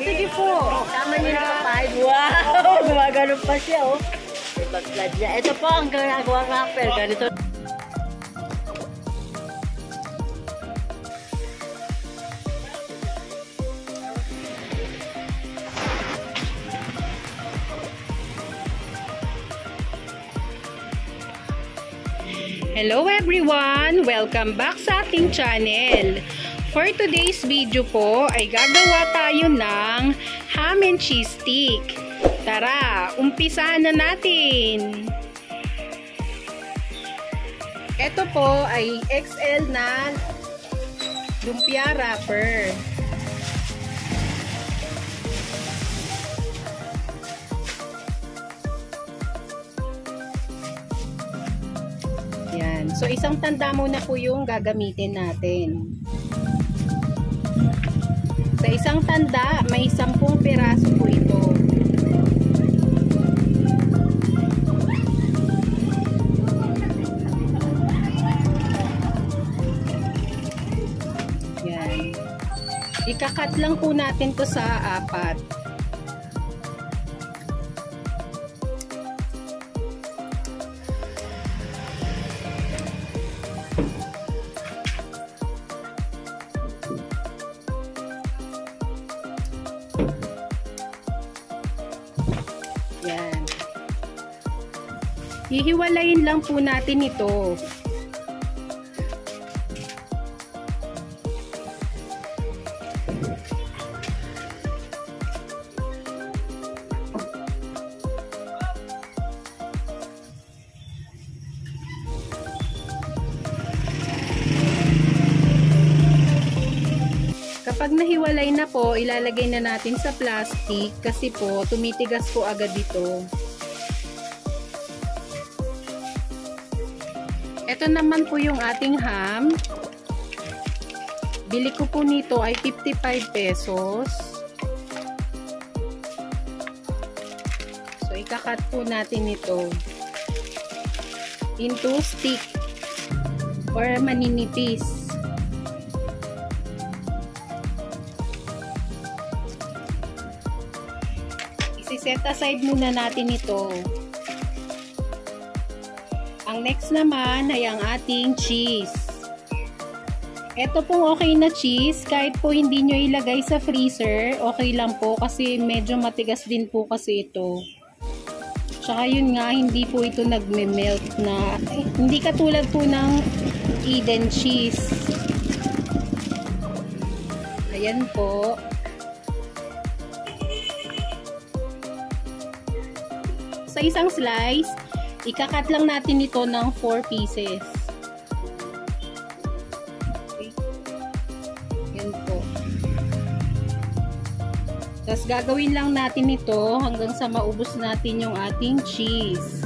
sige po. Tama niyo na papayad. Wow! Gumagano pa siya, oh. Ibag-blood niya. Ito po ang ginagawa rapper. Ganito. Hello everyone! Welcome back sa ating channel. For today's video po ay gagawa tayo ng ham and cheese stick. Tara, umpisahan na natin! Ito po ay XL na lumpia wrapper. Yan. So, isang tanda muna po yung gagamitin natin. Sa isang tanda, may sampung piraso po ito. Yan. Ikakat lang po natin to sa apat. Hihiwalayin lang po natin ito. Kapag nahiwalay na po, ilalagay na natin sa plastic kasi po tumitigas po agad ito. Ito naman po yung ating ham. Bili ko po nito ay 55 pesos. So, ikakat po natin ito into stick or maninipis. Isi-set aside muna natin ito. Ang next naman ay ang ating cheese. Ito pong okay na cheese, kahit po hindi nyo ilagay sa freezer, okay lang po kasi medyo matigas din po kasi ito. Tsaka yun nga, hindi po ito nagme-melt na, hindi katulad po ng Eden cheese. Ayan po. Sa isang slice, ikakat lang natin ito ng 4 pieces. Okay. Yan po. Tapos gagawin lang natin ito hanggang sa maubos natin yung ating cheese.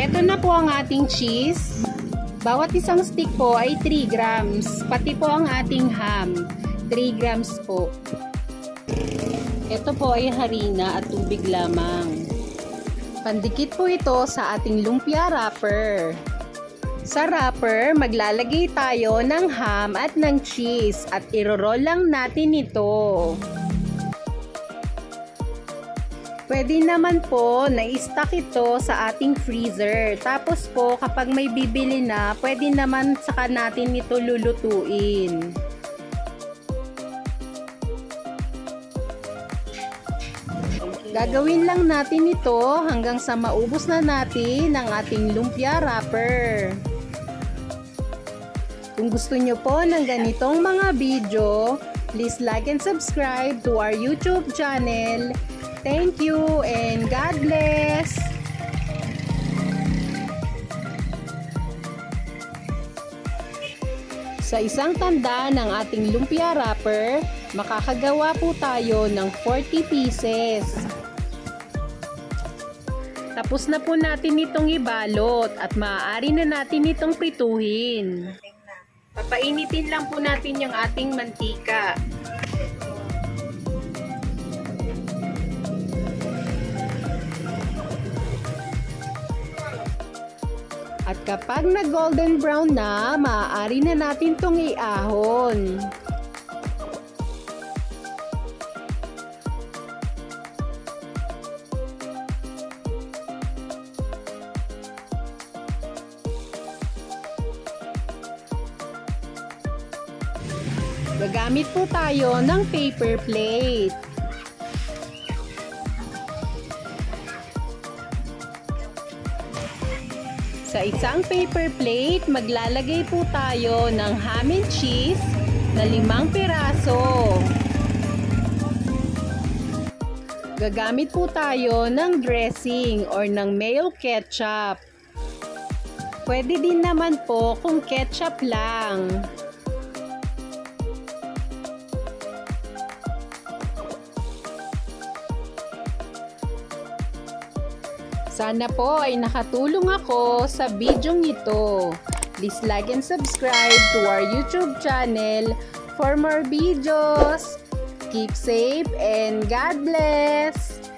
Ito na po ang ating cheese. Bawat isang stick po ay 3 grams. Pati po ang ating ham. 3 grams po. Ito po ay harina at tubig lamang. Pandikit po ito sa ating lumpia wrapper. Sa wrapper, maglalagay tayo ng ham at ng cheese at iroroll lang natin ito. Pwede naman po na i-stock ito sa ating freezer. Tapos po, kapag may bibili na, pwede naman saka natin ito lulutuin. Gagawin lang natin ito hanggang sa maubos na natin ang ating lumpia wrapper. Kung gusto nyo po ng ganitong mga video, please like and subscribe to our YouTube channel. Thank you and God bless! Sa isang tanda ng ating lumpia wrapper, makakagawa po tayo ng 40 pieces. Tapos na po natin itong ibalot at maaari na natin itong prituhin. Papainitin lang po natin yung ating mantika. At kapag na golden brown na, maaari na natin itong iahon. Gagamit po tayo ng paper plate. Sa isang paper plate, maglalagay po tayo ng ham and cheese na limang piraso. Gagamit po tayo ng dressing or ng mayo ketchup. Pwede din naman po kung ketchup lang. Sana po ay nakatulong ako sa bidyong ito. Please like and subscribe to our YouTube channel for more videos. Keep safe and God bless!